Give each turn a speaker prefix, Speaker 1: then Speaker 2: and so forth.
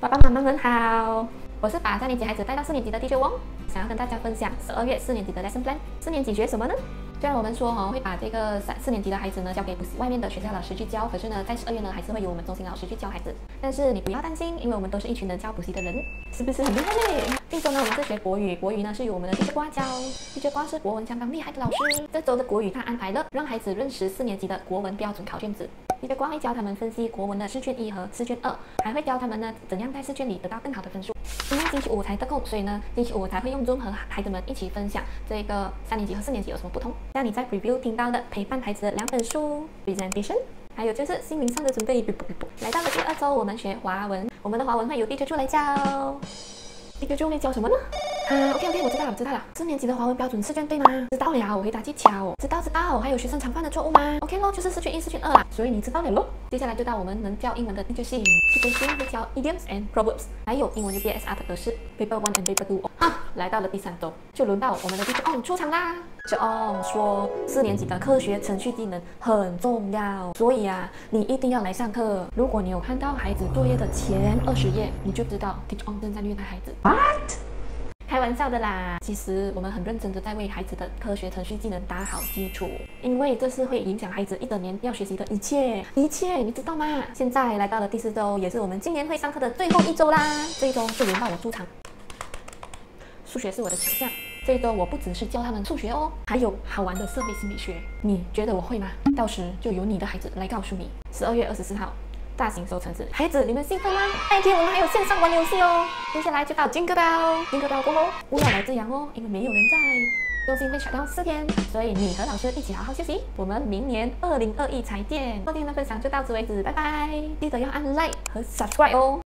Speaker 1: 爸爸妈妈们好，我是把三年级孩子带到四年级的 DJ 汪，想要跟大家分享十二月四年级的 lesson plan。四年级学什么呢？虽然我们说哈会把这个三四年级的孩子呢交给补习外面的学校老师去教，可是呢在十二月呢还是会由我们中心老师去教孩子。但是你不要担心，因为我们都是一群能教补习的人，是不是很厉害嘞？这周呢我们是学国语，国语呢是由我们的 DJ 瓜教，DJ 瓜是国文相当厉害的老师。这周的国语他安排了让孩子认识四年级的国文标准考卷子。你的光会教他们分析国文的试卷一和试卷二，还会教他们呢怎样在试卷里得到更好的分数。因为星期五才得空，所以呢星期五才会用 Zoom 和孩子们一起分享这个三年级和四年级有什么不同。像你在 Review 听到的陪伴孩子的两本书 Presentation，还有就是心灵上的准备。来到了第二周，我们学华文，我们的华文会由地球柱来教。地球柱会教什么呢？啊，OK OK，我知道了，我知道了。四年级的华文标准试卷对吗？知道了，我回答技巧。知道知道，还有学生常犯的错误吗？OK 咯，就是试卷一、试卷二啦。所以你知道了咯。接下来就到我们能教英文的第九性，这边会教 idioms and proverbs，还有英文的 BSR 的格式，paper one and paper two。啊，来到了第三周，就轮到我们的 John 出场啦。j on 说，四年级的科学程序技能很重要，所以啊，你一定要来上课。如果你有看到孩子作业的前二十页，你就知道 teacher on 正在虐待孩子。What？开玩笑的啦，其实我们很认真的在为孩子的科学程序技能打好基础，因为这是会影响孩子一整年要学习的一切一切，你知道吗？现在来到了第四周，也是我们今年会上课的最后一周啦，这一周就轮到我出场。数学是我的强项，这一周我不只是教他们数学哦，还有好玩的社会心理学，你觉得我会吗？到时就由你的孩子来告诉你。十二月二十四号。大型收成子，孩子，你们兴奋吗？那一天我们还有线上玩游戏哦。接下来就到金戈刀，金戈刀过后，勿要来这样哦，因为没有人在，中心会甩掉四天，所以你和老师一起好好休息。我们明年二零二一才见。今天的分享就到此为止，拜拜！记得要按 like 和 subscribe 哦。